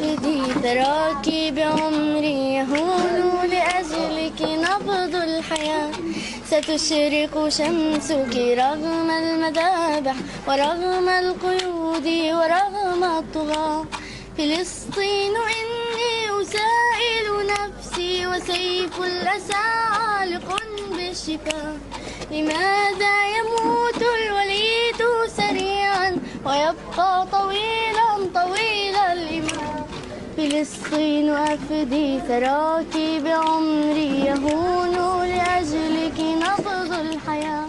أفدي ثراك بعمري يهون لأجلك نبض الحياة. ستشرق شمسك رغم المذابح ورغم القيود ورغم الطغاة. فلسطين إني أسائل نفسي وسيف الأسى عالق بالشفاء. لماذا يموت الوليد سريعا ويبقى طويلا طويل الإمام فلسطين أفدي ثراك بعمري يهون لأجلك نبض الحياة.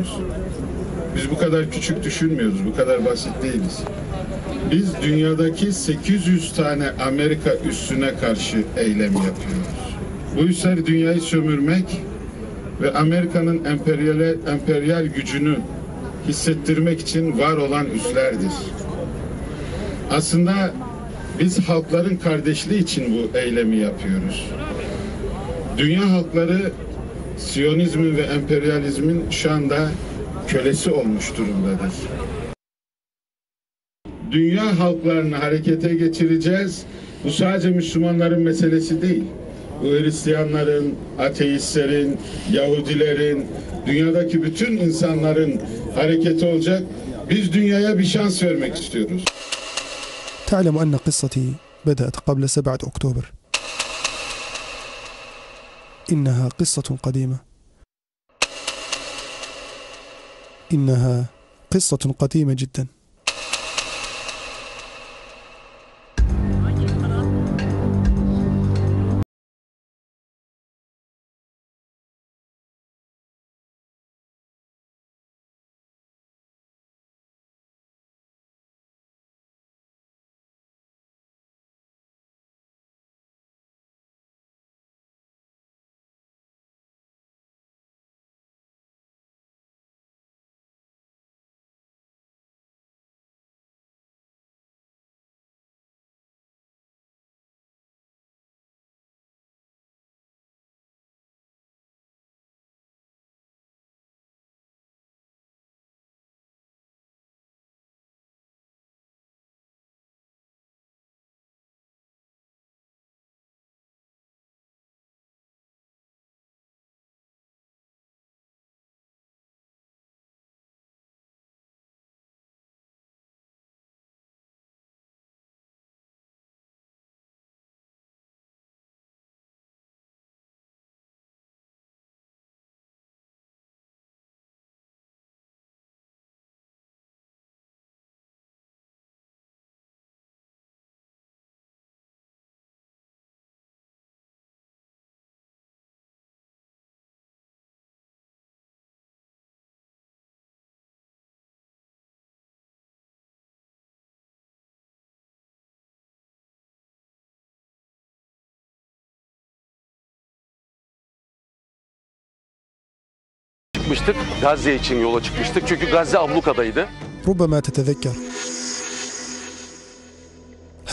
Düşünmüyoruz. Biz bu kadar küçük düşünmüyoruz, bu kadar basit değiliz. Biz dünyadaki 800 tane Amerika üssüne karşı eylem yapıyoruz. Bu üsler dünyayı sömürmek ve Amerika'nın emperyale, emperyal gücünü hissettirmek için var olan üslerdir. Aslında biz halkların kardeşliği için bu eylemi yapıyoruz. Dünya halkları Siyonizmin ve emperyalizmin şu anda kölesi olmuş durumdadır. Dünya halklarını harekete geçireceğiz. Bu sadece Müslümanların meselesi değil. Bu Hristiyanların, ateistlerin, Yahudilerin, dünyadaki bütün insanların hareketi olacak. Biz dünyaya bir şans vermek istiyoruz. تعلم أن قصتي بدأت قبل 7 أكتوبر إنها قصة قديمة. إنها قصة قديمة جدا. Çıkmıştık. Gazze için yola çıkmıştık. Çünkü Gazze ablukadaydı. ربما تتذكر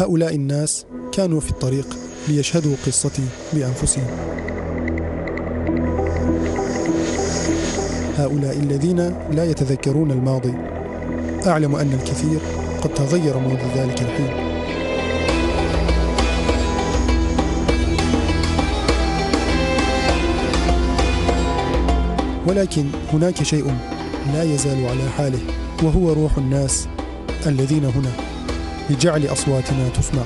هؤلاء الناس كانوا في الطريق ليشهدوا قصتي بأنفسهم هؤلاء الذين لا يتذكرون الماضي أعلم أن الكثير قد تغير منذ ذلك الحين ولكن هناك شيء لا يزال على حاله وهو روح الناس الذين هنا لجعل أصواتنا تسمع.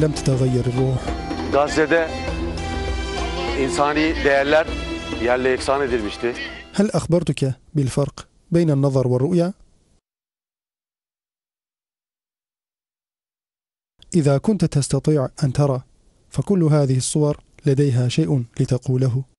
لم تتغير الروح. Gazze'de insani değerler yerle eksan edilmişti. هل أخبرتك بالفرق بين النظر والرؤية؟ إذا كنت تستطيع أن ترى فكل هذه الصور لديها شيء لتقوله.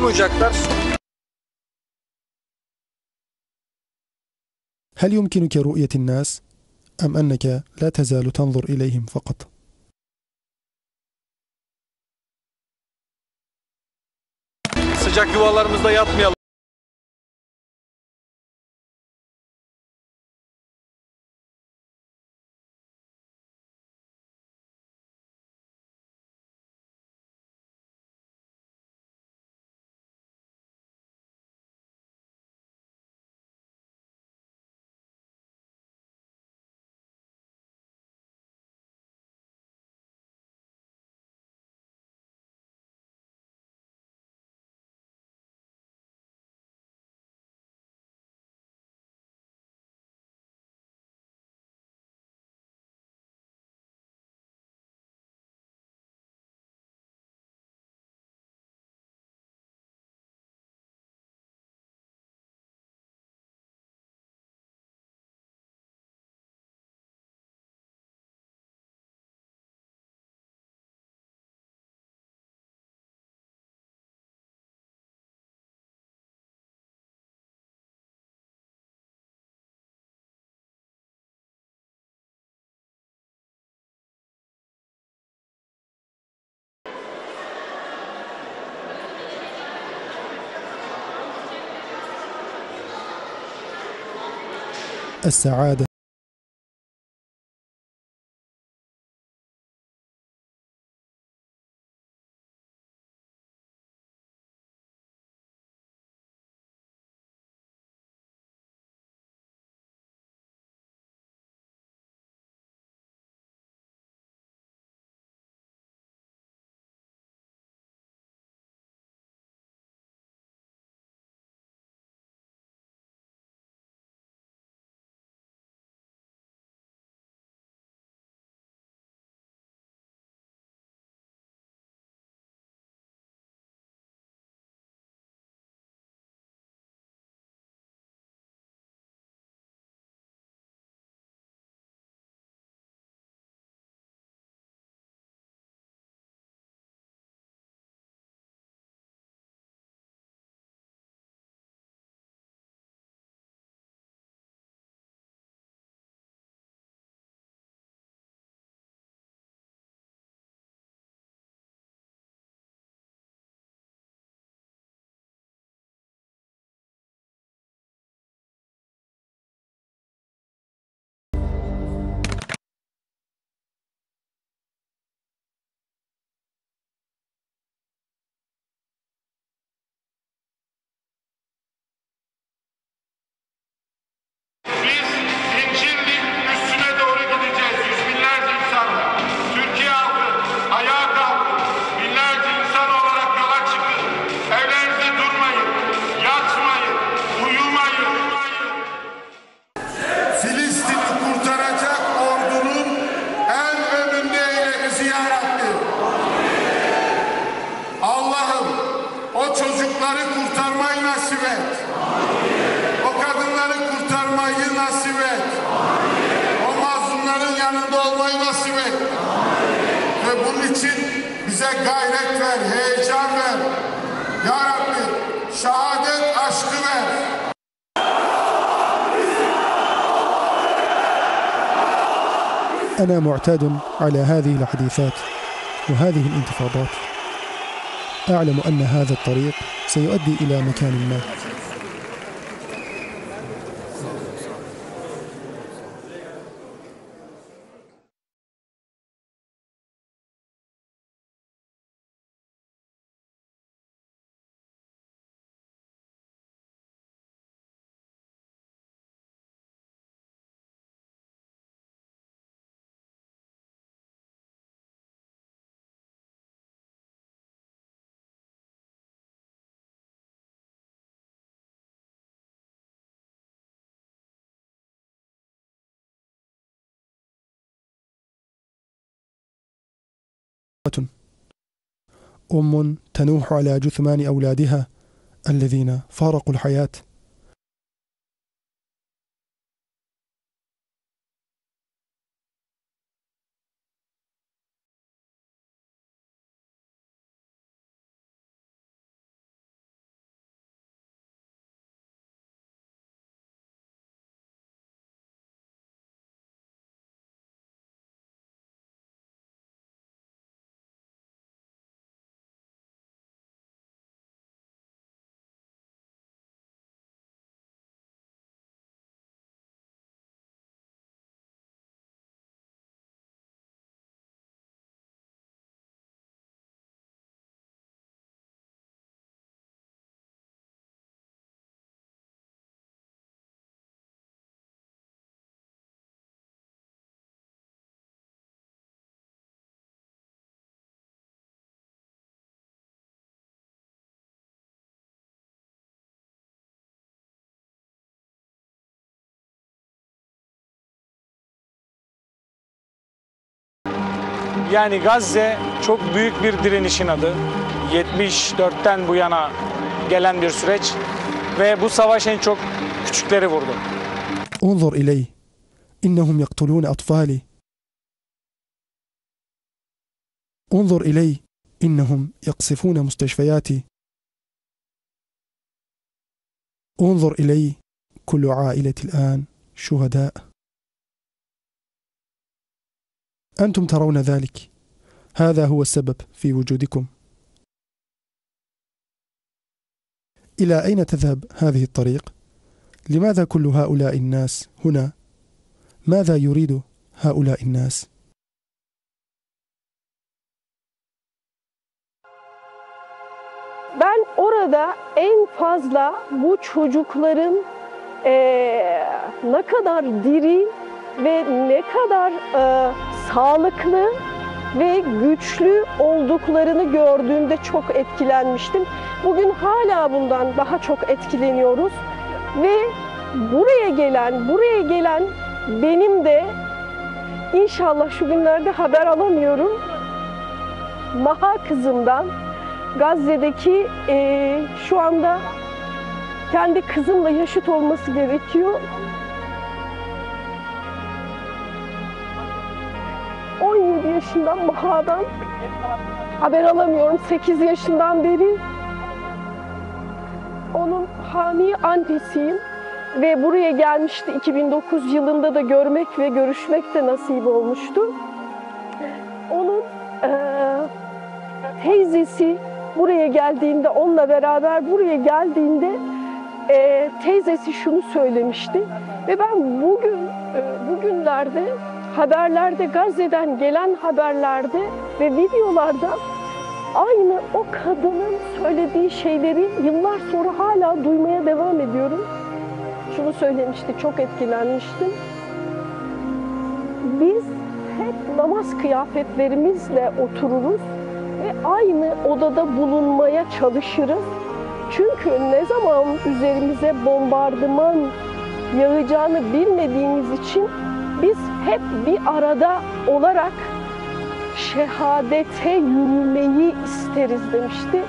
durmayacaklar. هل يمكنك رؤيه الناس ام انك لا تزال تنظر اليهم فقط Sıcak yuvalarımızda yatmayalım. السعادة. yanında olmayı nasip et. Amin. Ve bunun için bize gayret ver, heyecan ver. Ya Rabbi şehadet aşkı ver. أنا معتاد على هذه الحديثات وهذه الانتفاضات أعلم أن هذا الطريق سيؤدي إلى مكان ما أم تنوح على جثمان أولادها الذين فارقوا الحياة. Yani Gazze çok büyük bir direnişin adı. 74'ten bu yana gelen bir süreç ve bu savaş en çok küçükleri vurdu. انظر إلي إنهم يقتلون أطفالي انظر إلي إنهم يقصفون مستشفياتي انظر إلي كل عائلة الآن شهداء أنتم ترون ذلك هذا هو السبب في وجودكم إلى أين تذهب هذه الطريق؟ لماذا كل هؤلاء الناس هنا؟ ماذا يريد هؤلاء الناس؟ Ben orada en fazla bu çocukların eee, ne kadar diri ve ne kadar eee, sağlıklı ve güçlü olduklarını gördüğümde çok etkilenmiştim. Bugün hala bundan daha çok etkileniyoruz ve buraya gelen, buraya gelen benim de inşallah şu günlerde haber alamıyorum. Maha kızımdan Gazze'deki eee, şu anda kendi kızımla yaşıt olması gerekiyor. 17 yaşından Maha'dan haber alamıyorum. 8 yaşından beri onun hami annesiyim ve buraya gelmişti 2009 yılında da görmek ve görüşmek de nasip olmuştu. Onun eee teyzesi buraya geldiğinde, onunla beraber buraya geldiğinde e, teyzesi şunu söylemişti. Ve ben bugün, e, bugünlerde haberlerde, Gazze'den gelen haberlerde ve videolarda aynı o kadının söylediği şeyleri yıllar sonra hala duymaya devam ediyorum. Şunu söylemişti, çok etkilenmiştim. Biz hep namaz kıyafetlerimizle otururuz ve aynı odada bulunmaya çalışırız. Çünkü ne zaman üzerimize bombardıman yağacağını bilmediğimiz için biz hep bir arada olarak şehadete yürümeyi isteriz demişti.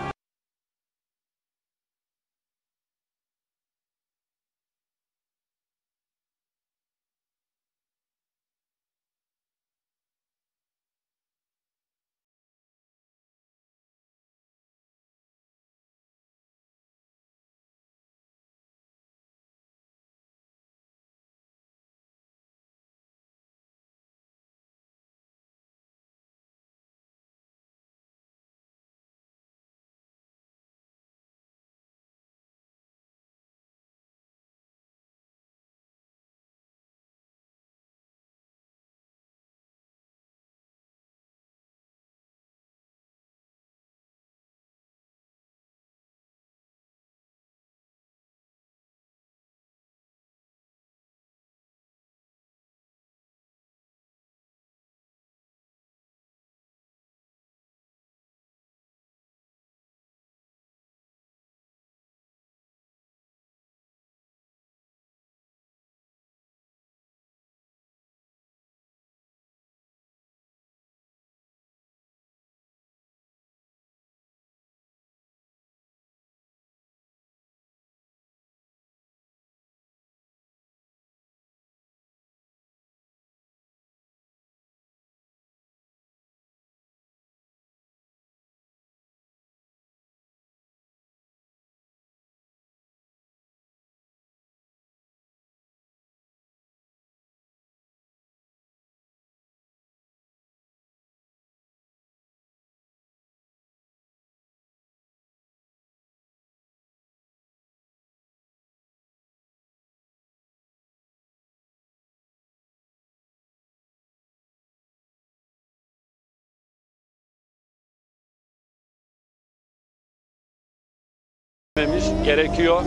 Etmemiz gerekiyor.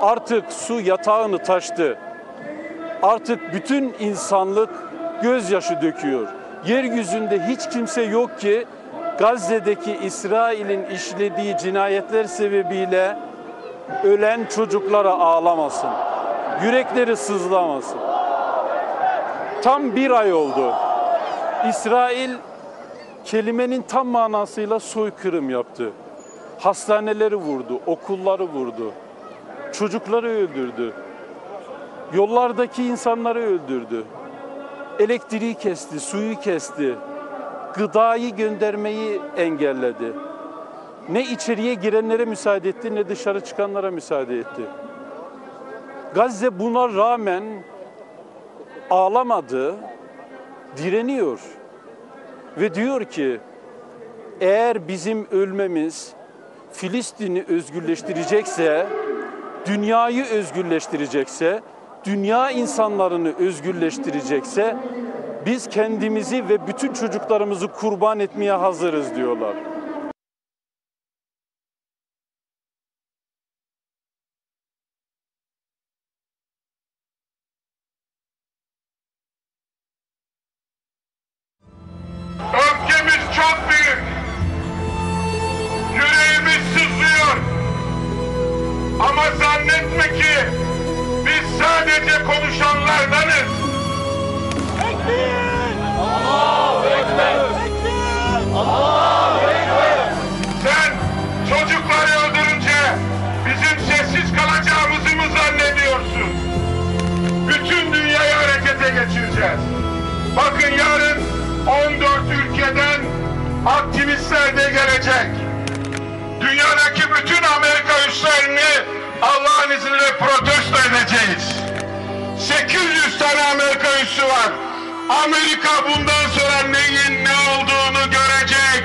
Artık su yatağını taştı. Artık bütün insanlık gözyaşı döküyor. Yeryüzünde hiç kimse yok ki Gazze'deki İsrail'in işlediği cinayetler sebebiyle ölen çocuklara ağlamasın. Yürekleri sızlamasın. Tam bir ay oldu. İsrail kelimenin tam manasıyla soykırım yaptı. Hastaneleri vurdu, okulları vurdu. Çocukları öldürdü. Yollardaki insanları öldürdü. Elektriği kesti, suyu kesti. Gıdayı göndermeyi engelledi. Ne içeriye girenlere müsaade etti ne dışarı çıkanlara müsaade etti. Gazze buna rağmen ağlamadı, direniyor. Ve diyor ki eğer bizim ölmemiz Filistin'i özgürleştirecekse, dünyayı özgürleştirecekse, dünya insanlarını özgürleştirecekse biz kendimizi ve bütün çocuklarımızı kurban etmeye hazırız diyorlar. 800 tane Amerika üssü var. Amerika bundan sonra neyin ne olduğunu görecek.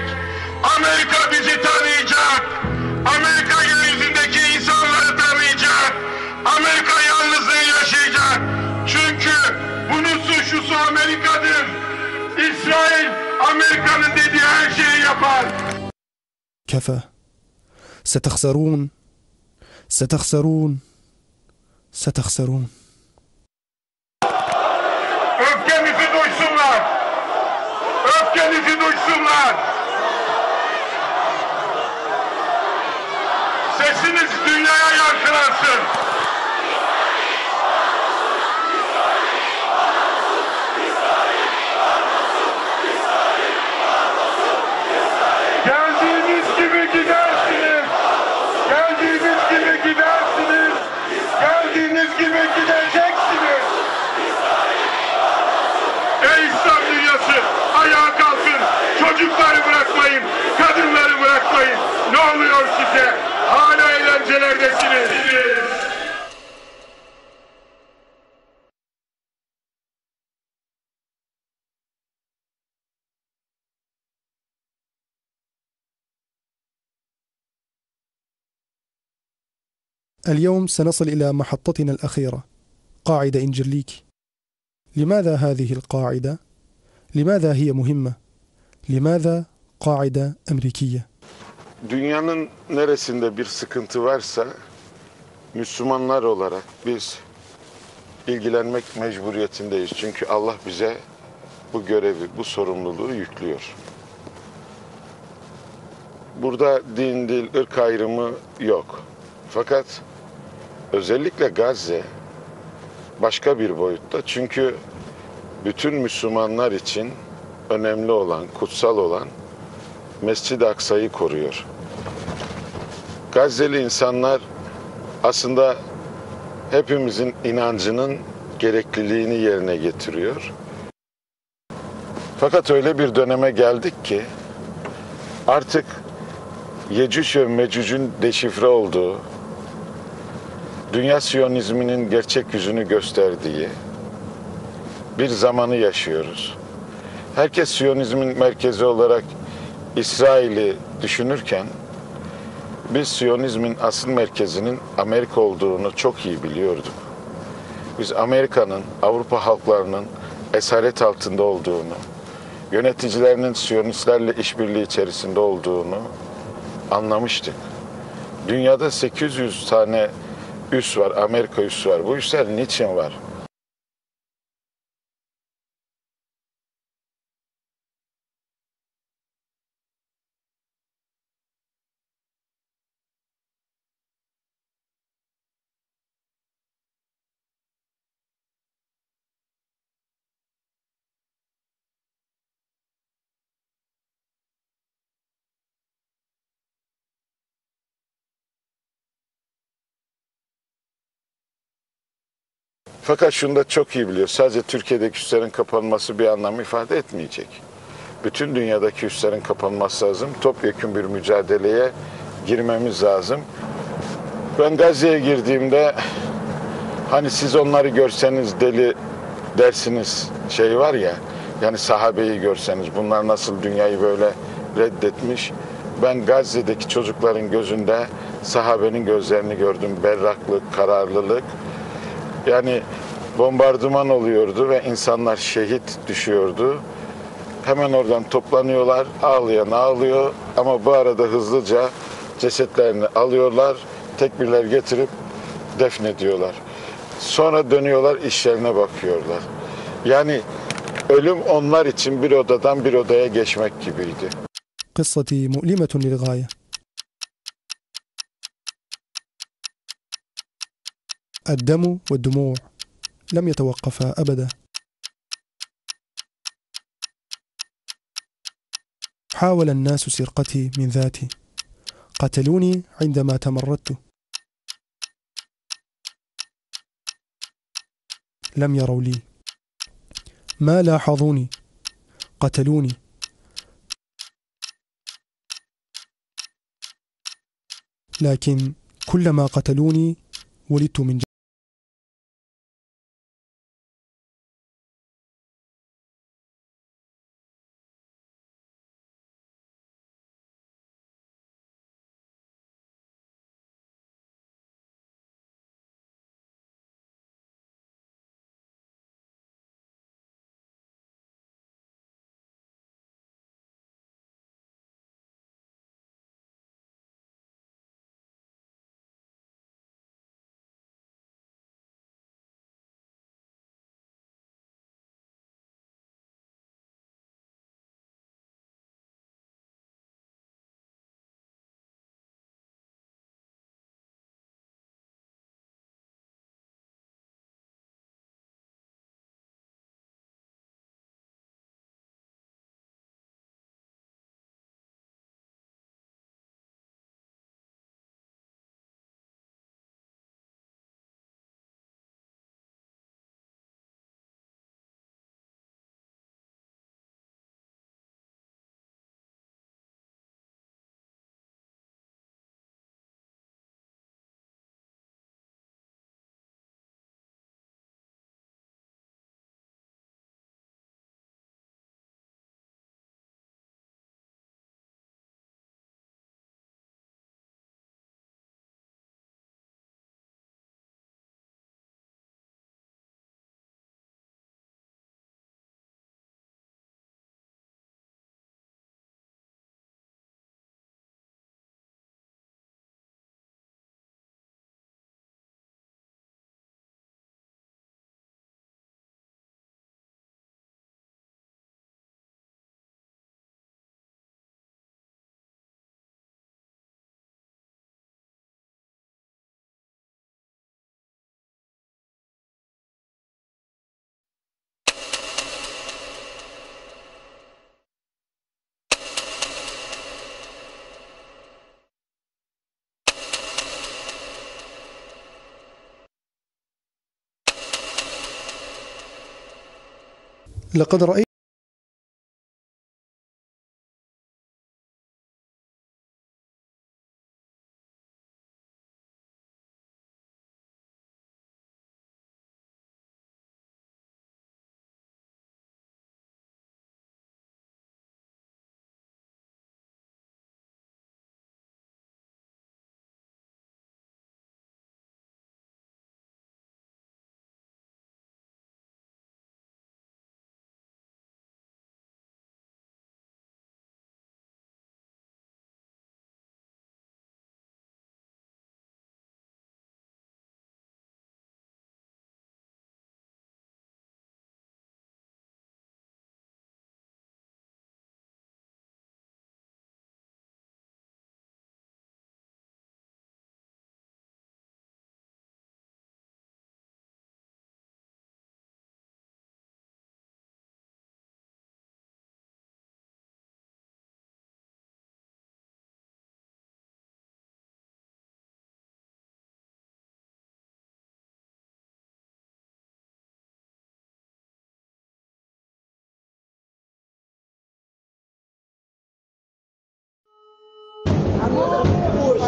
Amerika bizi tanıyacak. Amerika yeryüzündeki insanları tanıyacak. Amerika yalnızlığı yaşayacak. Çünkü bunun suçlusu Amerika'dır. İsrail Amerika'nın dediği her şeyi yapar. كفى ستخسرون ستخسرون ستخسرون dünyaya yankılansın. Geldiğiniz gibi gidersiniz. Geldiğiniz gibi gidersiniz. Geldiğiniz gibi gideceksiniz. Ey İslam dünyası ayağa kalkın. Çocukları bırakmayın. Kadınları bırakmayın. Ne oluyor size? Hala اليوم سنصل إلى محطتنا الأخيرة قاعدة إنجليك لماذا هذه القاعدة؟ لماذا هي مهمة؟ لماذا قاعدة أمريكية؟ Dünyanın neresinde bir sıkıntı varsa Müslümanlar olarak biz ilgilenmek mecburiyetindeyiz. Çünkü Allah bize bu görevi, bu sorumluluğu yüklüyor. Burada din, dil, ırk ayrımı yok. Fakat özellikle Gazze başka bir boyutta. Çünkü bütün Müslümanlar için önemli olan, kutsal olan Mescid-i Aksa'yı koruyor. Gazze'li insanlar aslında hepimizin inancının gerekliliğini yerine getiriyor. Fakat öyle bir döneme geldik ki artık Yecüc ve Mecüc'ün deşifre olduğu, dünya siyonizminin gerçek yüzünü gösterdiği bir zamanı yaşıyoruz. Herkes siyonizmin merkezi olarak İsrail'i düşünürken Biz Siyonizmin asıl merkezinin Amerika olduğunu çok iyi biliyorduk. Biz Amerika'nın, Avrupa halklarının esaret altında olduğunu, yöneticilerinin Siyonistlerle işbirliği içerisinde olduğunu anlamıştık. Dünyada 800 tane üs var, Amerika üssü var. Bu üsler niçin var? Fakat şunu da çok iyi biliyor. Sadece Türkiye'deki üslerin kapanması bir anlam ifade etmeyecek. Bütün dünyadaki üslerin kapanması lazım. Topyekun bir mücadeleye girmemiz lazım. Ben Gazze'ye girdiğimde hani siz onları görseniz deli dersiniz şey var ya. Yani sahabeyi görseniz bunlar nasıl dünyayı böyle reddetmiş. Ben Gazze'deki çocukların gözünde sahabenin gözlerini gördüm. Berraklık, kararlılık. Yani bombardıman oluyordu ve insanlar şehit düşüyordu. Hemen oradan toplanıyorlar, ağlayan ağlıyor ama bu arada hızlıca cesetlerini alıyorlar, tekbirler getirip defnediyorlar. Sonra dönüyorlar, işlerine bakıyorlar. Yani ölüm onlar için bir odadan bir odaya geçmek gibiydi. قصتي مؤلمة للغاية الدم والدموع لم يتوقفا أبدا. حاول الناس سرقتي من ذاتي. قتلوني عندما تمردت. لم يروا لي. ما لاحظوني؟ قتلوني. لكن كلما قتلوني ولدت من لقد رأيت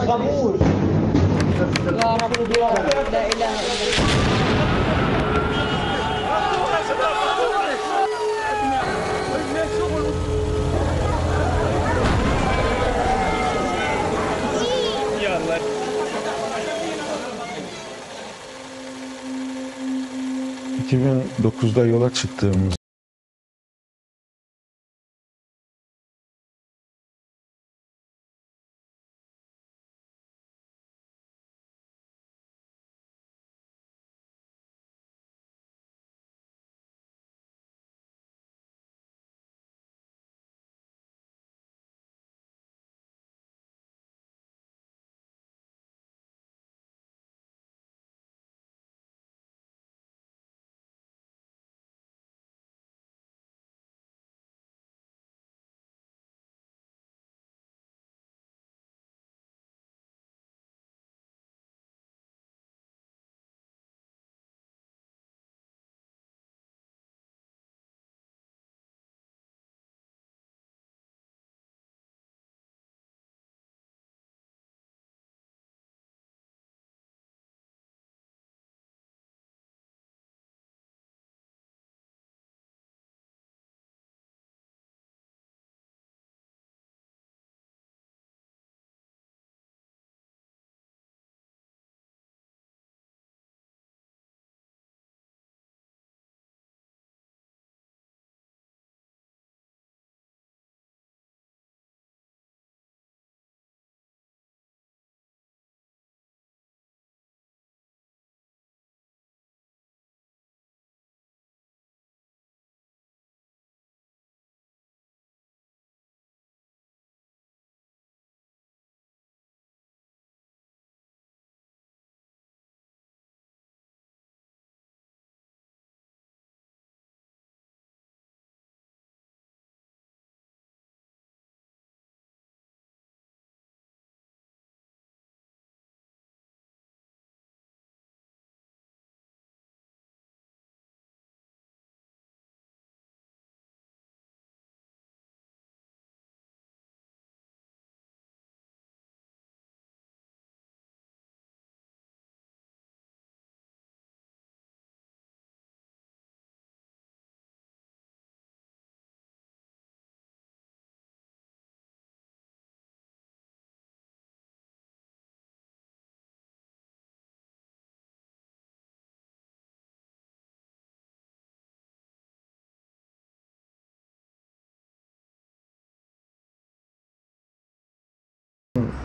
غموس يا رب يا رب لا اله الا الله يلا 2009'da yola çıktığımız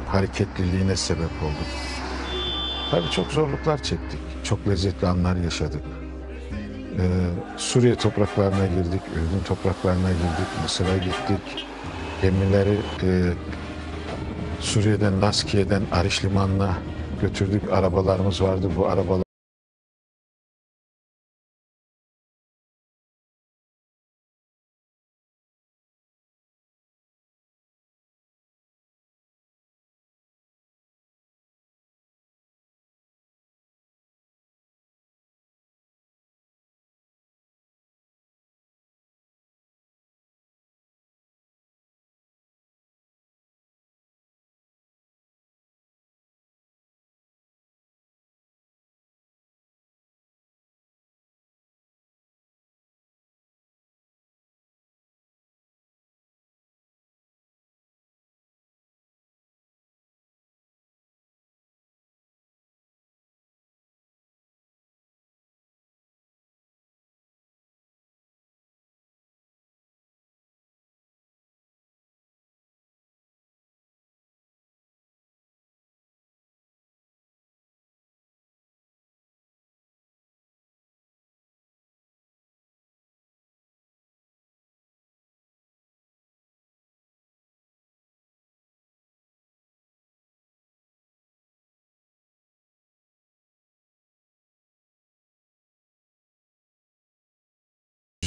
hareketliliğine sebep olduk. Tabii çok zorluklar çektik. Çok lezzetli anlar yaşadık. Ee, Suriye topraklarına girdik, Ürdün topraklarına girdik, Mısır'a gittik. Gemileri e, Suriye'den, Laskiye'den Ariş Limanı'na götürdük. Arabalarımız vardı. Bu arabalar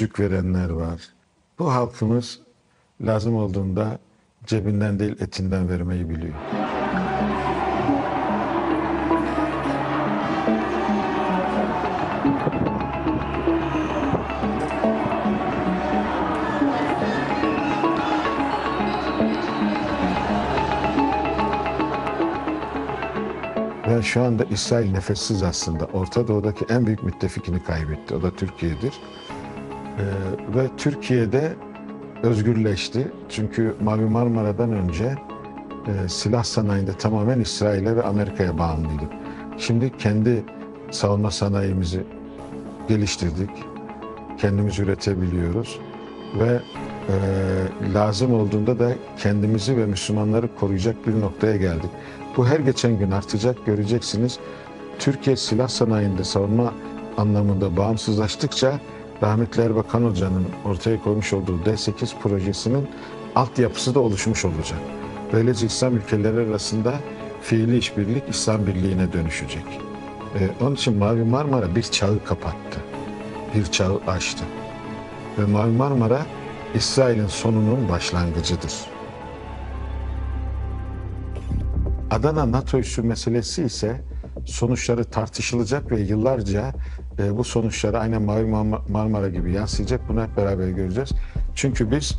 yüzük verenler var. Bu halkımız lazım olduğunda cebinden değil etinden vermeyi biliyor. Ama şu anda İsrail nefessiz aslında. Orta Doğu'daki en büyük müttefikini kaybetti. O da Türkiye'dir. Ee, ve Türkiye'de özgürleşti. Çünkü Mavi Marmara'dan önce e, silah sanayinde tamamen İsrail'e ve Amerika'ya bağımlıydık. Şimdi kendi savunma sanayimizi geliştirdik. Kendimiz üretebiliyoruz. Ve e, lazım olduğunda da kendimizi ve Müslümanları koruyacak bir noktaya geldik. Bu her geçen gün artacak göreceksiniz. Türkiye silah sanayinde savunma anlamında bağımsızlaştıkça rahmetli Erbakan Hoca'nın ortaya koymuş olduğu D8 projesinin altyapısı da oluşmuş olacak. Böylece İslam ülkeleri arasında fiili işbirlik İslam Birliği'ne dönüşecek. Ee, onun için Mavi Marmara bir çağı kapattı. Bir çağı açtı. Ve Mavi Marmara İsrail'in sonunun başlangıcıdır. Adana NATO üssü meselesi ise sonuçları tartışılacak ve yıllarca e, bu sonuçları aynen Mavi Marma- Marmara gibi yansıyacak. Bunu hep beraber göreceğiz. Çünkü biz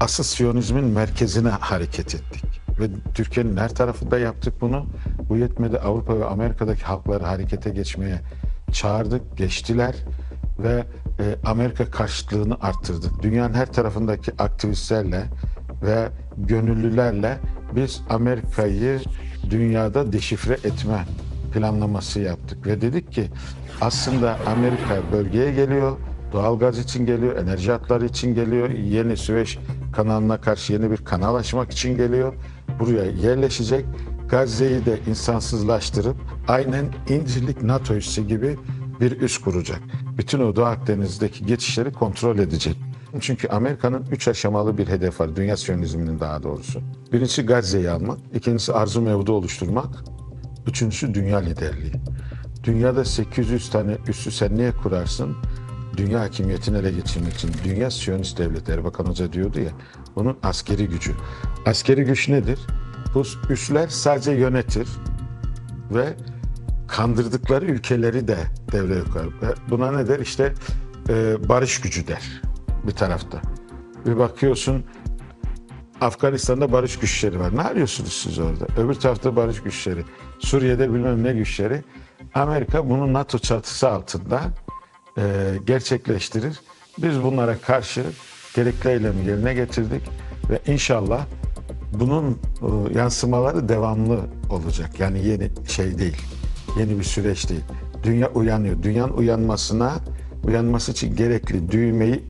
asıl Siyonizmin merkezine hareket ettik. Ve Türkiye'nin her tarafında yaptık bunu. Bu yetmedi Avrupa ve Amerika'daki halkları harekete geçmeye çağırdık, geçtiler ve e, Amerika karşıtlığını arttırdık. Dünyanın her tarafındaki aktivistlerle ve gönüllülerle biz Amerika'yı dünyada deşifre etme planlaması yaptık ve dedik ki aslında Amerika bölgeye geliyor, doğalgaz için geliyor, enerji hatları için geliyor, yeni Süveyş kanalına karşı yeni bir kanal açmak için geliyor. Buraya yerleşecek. Gazze'yi de insansızlaştırıp aynen İncirlik NATO üssü gibi bir üs kuracak. Bütün o Doğu Akdeniz'deki geçişleri kontrol edecek. Çünkü Amerika'nın üç aşamalı bir hedef var. Dünya Siyonizminin daha doğrusu. Birincisi Gazze'yi almak. ikincisi arzu mevdu oluşturmak. Üçüncüsü dünya liderliği. Dünyada 800 tane üssü sen niye kurarsın? Dünya hakimiyetini ele geçirmek için. Dünya Siyonist devleti. Erbakan Hoca diyordu ya. Bunun askeri gücü. Askeri güç nedir? Bu üsler sadece yönetir ve kandırdıkları ülkeleri de devreye koyar. Buna ne der? İşte e, barış gücü der bir tarafta. Bir bakıyorsun Afganistan'da barış güçleri var. Ne arıyorsunuz siz orada? Öbür tarafta barış güçleri. Suriye'de bilmem ne güçleri. Amerika bunu NATO çatısı altında e, gerçekleştirir. Biz bunlara karşı gerekli eylemi yerine getirdik ve inşallah bunun e, yansımaları devamlı olacak. Yani yeni şey değil. Yeni bir süreç değil. Dünya uyanıyor. Dünyanın uyanmasına, uyanması için gerekli düğmeyi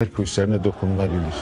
Amerika üslerine dokunulabilir.